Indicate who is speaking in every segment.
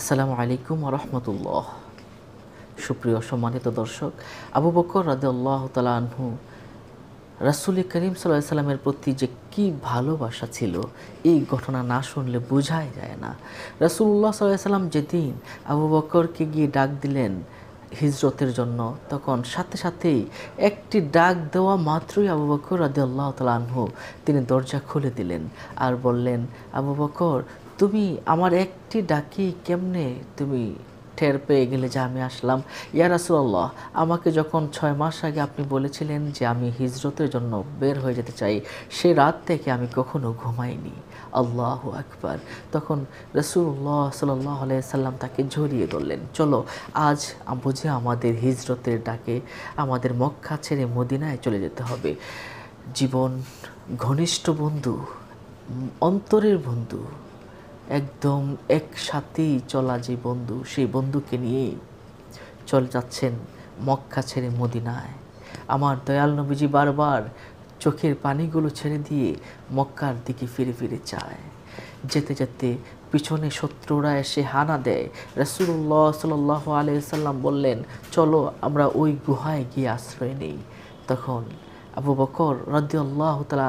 Speaker 1: আসসালামু আলাইকুম রহমতুল্লাহ সুপ্রিয় সম্মানিত দর্শক, আবু বকর রাদিয়াল্লাহু তাআলা আনহু রাসূল করিম আলাইহি সাল্লামের প্রতি যে কি ভালোবাসা ছিল, এই ঘটনা না শুনলে বোঝাই যায় না। রাসূলুল্লাহ সাল্লাল্লাহু আলাইহি সাল্লাম যেদিন আবু বকরকে গিয়ে ডাক দিলেন হিজরতের জন্য, তখন সাথে সাথেই একটি ডাক দেওয়া মাত্রই আবু বকর রাদিয়াল্লাহু তাআলা আনহু তিনি দরজা খুলে দিলেন আর বললেন, আবু বকর তুমি আমার একটি ডাকি কেমনে তুমি টের পেয়ে গেলে যে আমি আসলাম? ইয়া রাসূলুল্লাহ, আমাকে যখন ছয় মাস আগে আপনি বলেছিলেন যে আমি হিজরতের জন্য বের হয়ে যেতে চাই, সে রাত থেকে আমি কখনো ঘুমাইনি। আল্লাহ আকবার। তখন রসুল্লাহ সাল্লাহ সাল্লাম তাকে ঝরিয়ে ধরলেন, চলো, আজ বুঝে আমাদের হিজরতের ডাকে আমাদের মক্কা ছেড়ে মদিনায় চলে যেতে হবে। জীবন ঘনিষ্ঠ বন্ধু, অন্তরের বন্ধু একদম একসাথেই চলা যে বন্ধু, সেই বন্ধুকে নিয়েই চলে যাচ্ছেন মক্কা ছেড়ে মদিনায়। আমার দয়াল নবীজি বারবার চোখের পানিগুলো ছেড়ে দিয়ে মক্কার দিকে ফিরে ফিরে চায়। যেতে যেতে পিছনে শত্রুরা এসে হানা দেয়। রসুল্লাহ সাল আলাইসাল্লাম বললেন, চলো আমরা ওই গুহায় গিয়ে আশ্রয় নেই। তখন আবু বকর রদিয়াল্লাহ তালাহ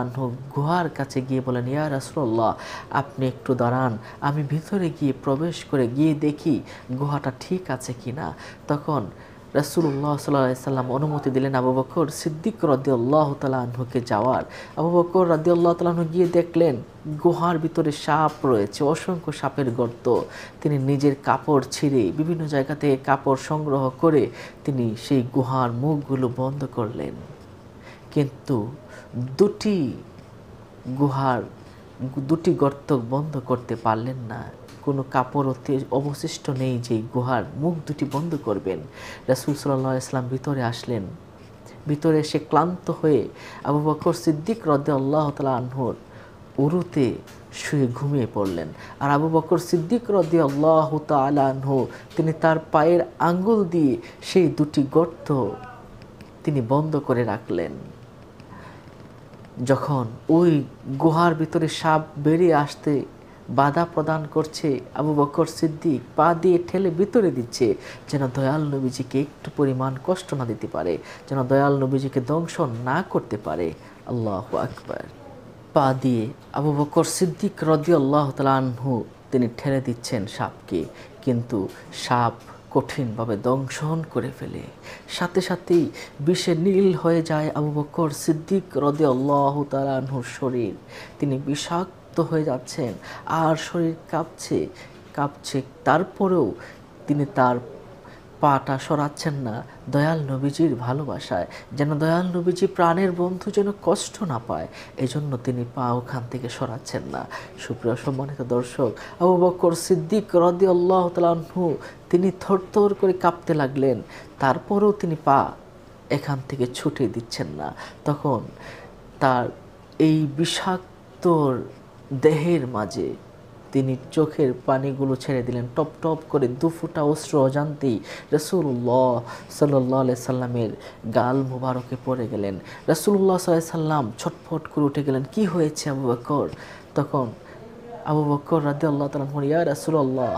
Speaker 1: গুহার কাছে গিয়ে বলেন, ইয়া রাসুল্লাহ আপনি একটু দাঁড়ান, আমি ভিতরে গিয়ে প্রবেশ করে গিয়ে দেখি গুহাটা ঠিক আছে কি না তখন রাসুল্লাহ সাল্লাহ সাল্লাম অনুমতি দিলেন আবু বকর সিদ্দিক রদিয়াল্লাহ তালাহুকে যাওয়ার। আবু বকর রদিয়াল্লাহ তালাহু গিয়ে দেখলেন, গুহার ভিতরে সাপ রয়েছে, অসংখ্য সাপের গর্ত। তিনি নিজের কাপড় ছিঁড়ে বিভিন্ন জায়গা থেকে কাপড় সংগ্রহ করে তিনি সেই গুহার মুখগুলো বন্ধ করলেন। কিন্তু দুটি গুহার, দুটি গর্ত বন্ধ করতে পারলেন না। কোনো কাপড় অতি- অবশিষ্ট নেই যে গুহার মুখ দুটি বন্ধ করবেন। রাসুল সাল্লাহ ইসলাম ভিতরে আসলেন। ভিতরে এসে ক্লান্ত হয়ে আবু বকর সিদ্দিক রদে আল্লাহ তালা আনহর উরুতে শুয়ে ঘুমিয়ে পড়লেন। আর আবু বকর সিদ্দিক রদি আল্লাহ তালাহ তিনি তার পায়ের আঙ্গুল দিয়ে সেই দুটি গর্ত তিনি বন্ধ করে রাখলেন। যখন ওই গুহার ভিতরে সাপ বেরিয়ে আসতে বাধা প্রদান করছে, আবু বকর সিদ্দিক পা দিয়ে ঠেলে ভিতরে দিচ্ছে, যেন দয়াল নবীজিকে একটু পরিমাণ কষ্ট না দিতে পারে, যেন দয়াল নবীজিকে দংশন না করতে পারে। আল্লাহ আকবার। পা দিয়ে আবু বকর সিদ্দিক রদি আল্লাহ তালাহু তিনি ঠেলে দিচ্ছেন সাপকে। কিন্তু সাপ কঠিনভাবে দংশন করে ফেলে। সাথে সাথেই বিষে নীল হয়ে যায় আবু বকর সিদ্দিক রদে আল্লাহ তালাহুর শরীর। তিনি বিষাক্ত হয়ে যাচ্ছেন, আর শরীর কাঁপছে কাঁপছে। তারপরেও তিনি তার পাটা সরাচ্ছেন না। দয়াল নবীজির ভালোবাসায়, যেন দয়াল নবীজি প্রাণের বন্ধু যেন কষ্ট না পায়, এজন্য তিনি পা ওখান থেকে সরাচ্ছেন না। সুপ্রিয় সম্মানিত দর্শক, আবু বকর সিদ্দিক রদি আল্লাহ তালাহু তিনি থরথর করে কাঁপতে লাগলেন। তারপরেও তিনি পা এখান থেকে ছুটে দিচ্ছেন না। তখন তার এই বিষাক্তর দেহের মাঝে তিনি চোখের পানিগুলো ছেড়ে দিলেন। টপ টপ করে দুফুটা অস্ত্র অজান্তেই রসুল্লাহ সাল্লাহ সাল্লামের গাল মুবারকে পড়ে গেলেন। রসুল্লাহ সাল্লাহ সাল্লাম ছটফট করে উঠে গেলেন, কি হয়েছে আবু বকর? তখন আবু বকর রাদে আল্লাহ তালাম ইয়া রসুল্লাহ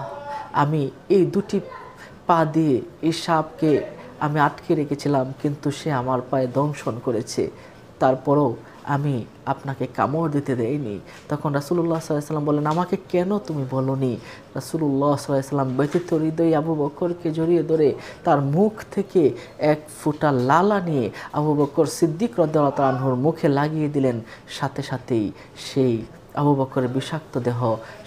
Speaker 1: আমি এই দুটি পা দিয়ে এই সাপকে আমি আটকে রেখেছিলাম, কিন্তু সে আমার পায়ে দংশন করেছে। তারপরও আমি আপনাকে কামড় দিতে দেয়নি তখন রাসুল্লাহ সাল্লাম বলেন আমাকে কেন তুমি বলনি? রাসুল্লাহ সাল্লাম ব্যতীত হৃদয় আবু বকরকে জড়িয়ে ধরে তার মুখ থেকে এক ফুটা লালা নিয়ে আবু বকর সিদ্দিক রদ্দালতানহুর মুখে লাগিয়ে দিলেন। সাথে সাথেই সেই আবু বকরের বিষাক্ত দেহ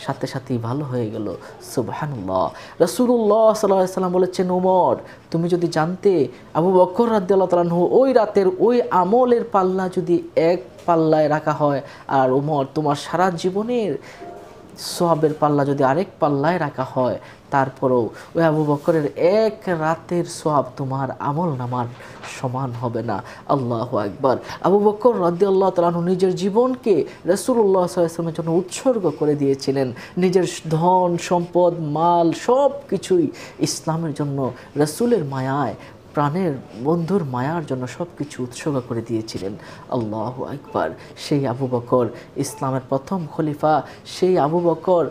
Speaker 1: সাথে সাথেই ভালো হয়ে গেল। সুবাহানুল্লাহ। রসুল্লাহ সাল্লাহ সাল্লাম বলেছেন ওমর তুমি যদি জানতে, আবু বকর রাদ্দাল্লাহ তালাহু ওই রাতের ওই আমলের পাল্লা যদি এক পাল্লায় রাখা হয়, আর ওমর তোমার সারা জীবনের সোহাবের পাল্লা যদি আরেক পাল্লায় রাখা হয়, তারপরেও ওই আবু বকরের এক রাতের সোহাব তোমার আমল নামার সমান হবে না। আল্লাহ একবার আবু বকর রদ্দি আল্লাহ তালাহু নিজের জীবনকে রসুল্লাহ সাল্লামের জন্য উৎসর্গ করে দিয়েছিলেন। নিজের ধন, সম্পদ, মাল সব কিছুই ইসলামের জন্য রসুলের মায়ায় প্রাণের বন্ধুর মায়ার জন্য সব কিছু উৎসর্গ করে দিয়েছিলেন। আল্লাহ একবার সেই আবু বকর, ইসলামের প্রথম খলিফা, সেই আবু বকর,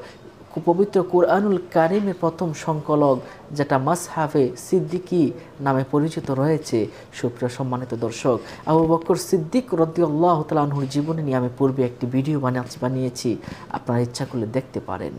Speaker 1: পবিত্র কোরআনুল কারিমের প্রথম সংকলক, যেটা মাসহাফে সিদ্দিকি নামে পরিচিত রয়েছে। সুপ্রিয় সম্মানিত দর্শক, আবু বকর সিদ্দিক রদিউল্লাহ তালাহুর জীবনী নিয়ে আমি পূর্বে একটি ভিডিও বানিয়ে বানিয়েছি। আপনারা ইচ্ছা করলে দেখতে পারেন।